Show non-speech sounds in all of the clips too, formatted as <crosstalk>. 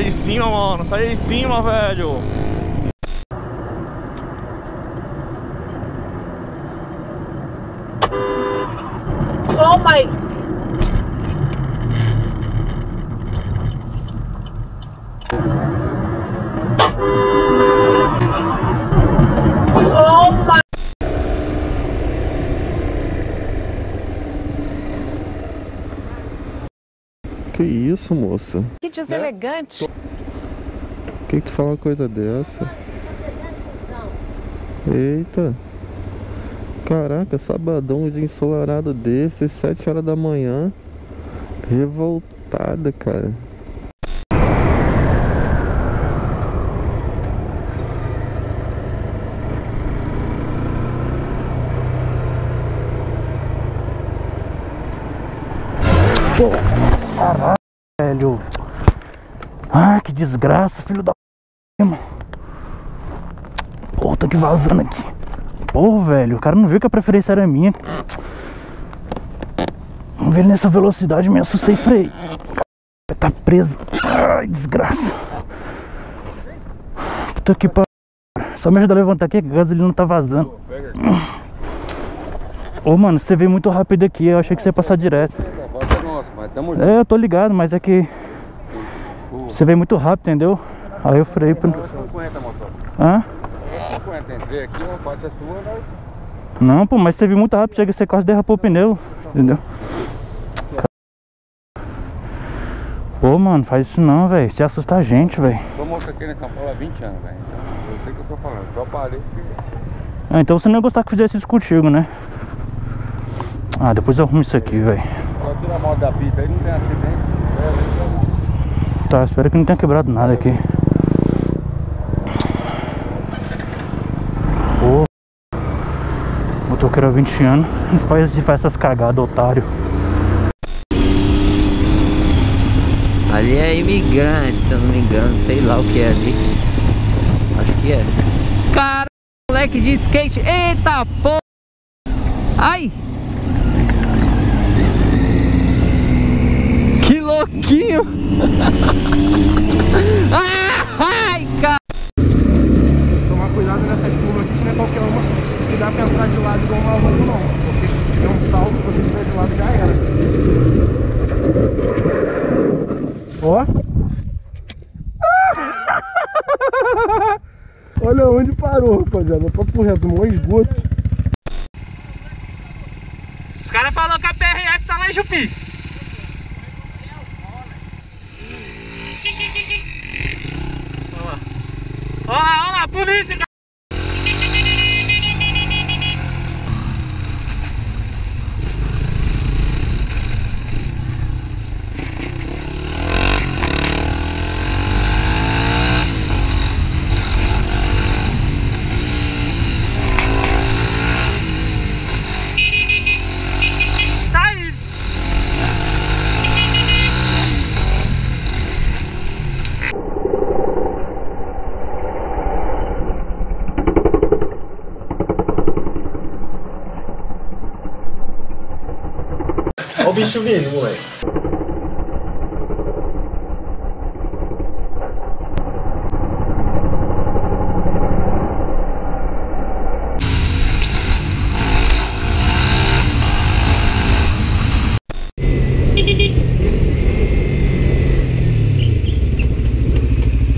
Sai de cima, mano. Sai de cima, velho. Que isso, moça? Que deselegante. Por que, que tu fala uma coisa dessa? Eita! Caraca, sabadão de ensolarado desse, 7 horas da manhã. Revoltada, cara. Ai, que desgraça, filho da. Pô, tô aqui vazando aqui. Pô, velho, o cara não viu que a preferência era minha. Vamos ver nessa velocidade, me assustei freio. Tá preso. Ai, desgraça. Puta que pariu. Só me ajuda a levantar aqui que a gasolina tá vazando. Ô, mano, você veio muito rápido aqui. Eu achei que você ia passar direto. É mas tamo junto. É, eu tô ligado, mas é que você veio muito rápido, entendeu? Aí eu freio pra... 50 motor. Hã? 50, entrei aqui, uma parte é sua, nós. Não, pô, mas você veio muito rápido, chega você quase derrapou o pneu, entendeu? Pô, mano, faz isso não, velho. Você assusta a gente, velho. Tô moça aqui em São Paulo há 20 anos, velho. Então, eu sei o que eu tô falando. Só parei porque. Ah, então você não ia gostar que fizesse isso contigo, né? Ah, depois eu arrumo isso aqui, velho. A moto da pista aí, não tem acidente. Tá, espero que não tenha quebrado nada aqui. Pô. Motoqueiro há 20 anos. Não faz, faz essas cagadas, otário. Ali é imigrante, se eu não me engano, sei lá o que é ali. Acho que é. Cara, moleque de skate. Eita porra! Ai! Que louquinho! <laughs> Ai, cara! Tomar cuidado nessas curvas aqui, não é qualquer uma que dá pra entrar de lado igual uma maluco não. Porque se tiver um salto, você estiver de lado já era. Ó. <laughs> Olha onde parou, rapaziada. Papo reto, um esgoto. Os caras falaram que a PRF tá lá em Jupi. Olha lá. Olha lá, olha lá, polícia, cara. Tá aí. Olha o bicho vindo, moleque.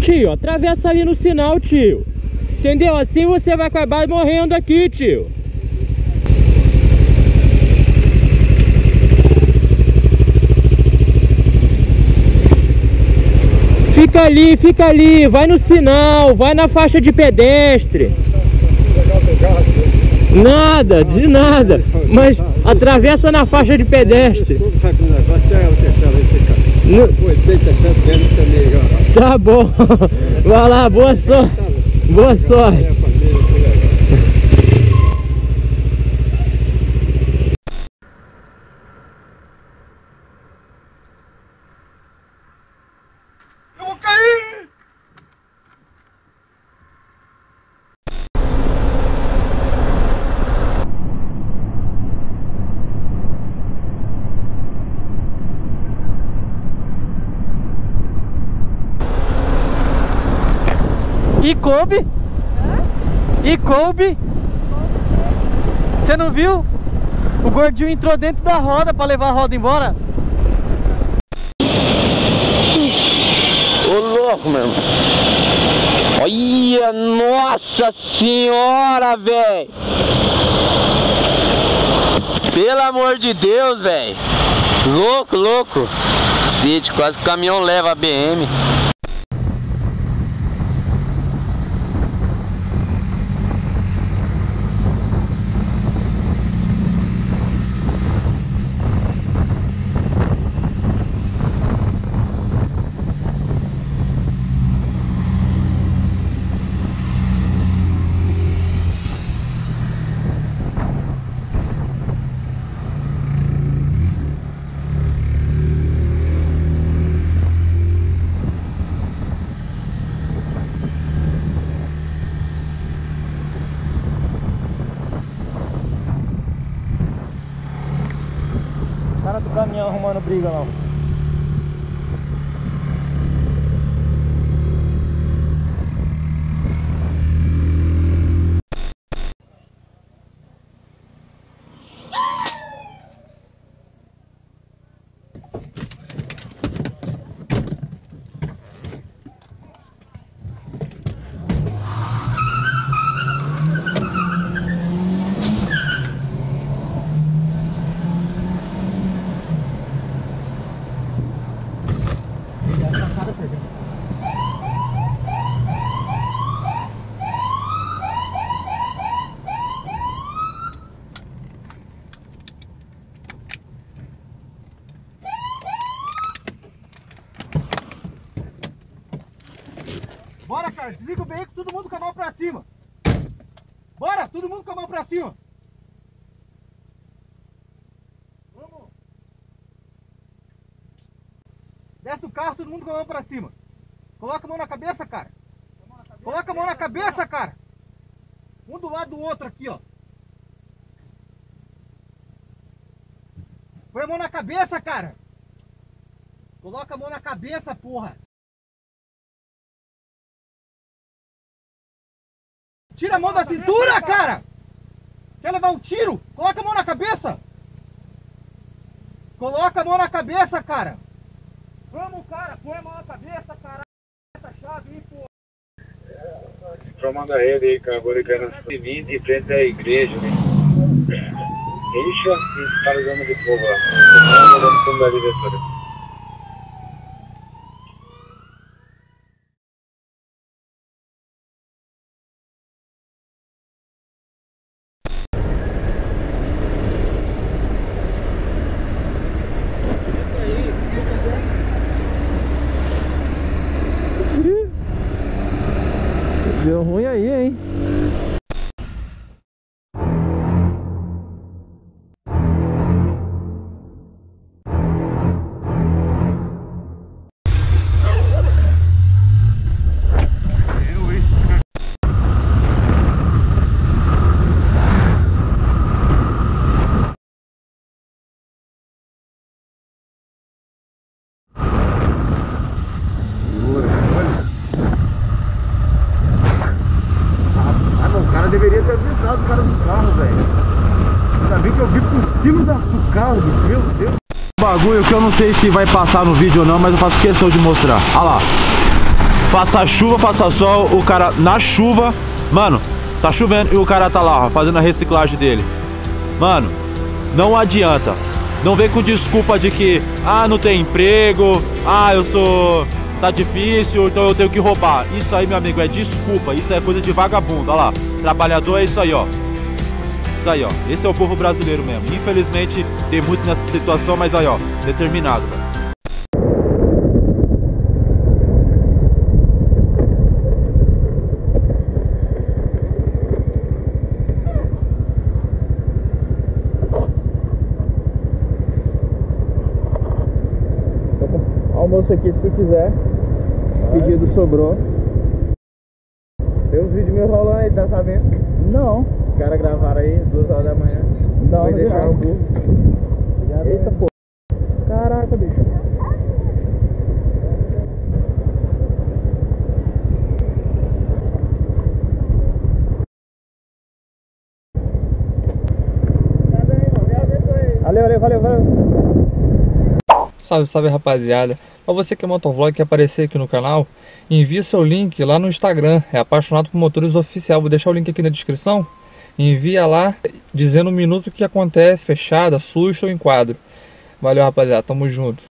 Tio, atravessa ali no sinal, tio. Entendeu? Assim você vai acabar morrendo aqui, tio. Fica ali, fica ali, vai no sinal, vai na faixa de pedestre. Nada, de nada. Mas atravessa na faixa de pedestre. Tá bom. <laughs> Vai lá, boa sorte. Boa sorte. Eu vou cair! E coube? E coube? Você não viu? O gordinho entrou dentro da roda pra levar a roda embora. Ô louco, meu. Olha, nossa senhora, velho. Pelo amor de Deus, velho. Louco, louco. City, quase que o caminhão leva a BM. cara do caminhão arrumando briga lá. Bora, cara, desliga o veículo, todo mundo com a mão pra cima. Bora, todo mundo com a mão pra cima. Vamos. Desce do carro, todo mundo com a mão pra cima. Coloca a mão na cabeça, cara. Coloca a mão na cabeça, cara. Um do lado do outro aqui, ó. Põe a mão na cabeça, cara. Coloca a mão na cabeça, porra. Tira a mão da cintura, cara! Quer levar um tiro? Coloca a mão na cabeça! Coloca a mão na cabeça, cara! Vamos, cara! Põe a mão na cabeça, cara! Essa chave aí, pô! Formando a rede aí, cara, agora que era 20 em frente à igreja, né? E tá ligando de fogo lá. Tá no fundo da diretora. Carro, bicho. Meu Deus. bagulho que eu não sei se vai passar no vídeo ou não, mas eu faço questão de mostrar. Olha lá. Faça chuva, faça sol, o cara na chuva. Mano, tá chovendo e o cara tá lá, ó, fazendo a reciclagem dele. Mano, não adianta. Não vem com desculpa de que, ah, não tem emprego, ah, eu sou. tá difícil, então eu tenho que roubar. Isso aí, meu amigo, é desculpa. Isso é coisa de vagabundo. Olha lá. Trabalhador é isso aí, ó. Isso aí, ó. Esse é o povo brasileiro mesmo. Infelizmente, tem muito nessa situação, mas aí, ó, determinado, velho. Almoço aqui se tu quiser. Pedido sobrou no rolão aí, tá sabendo? Não. Os caras gravaram aí, duas horas da manhã. Não, Foi deixar o burro. Eita pô. Caraca, bicho. Tá valeu, valeu, valeu, valeu. Salve, salve rapaziada. Pra você que é motovlog e quer aparecer aqui no canal, envie seu link lá no Instagram, é Apaixonado por Motores Oficial. Vou deixar o link aqui na descrição. Envia lá dizendo o minuto que acontece, fechada, susto ou enquadro. Valeu rapaziada, tamo junto.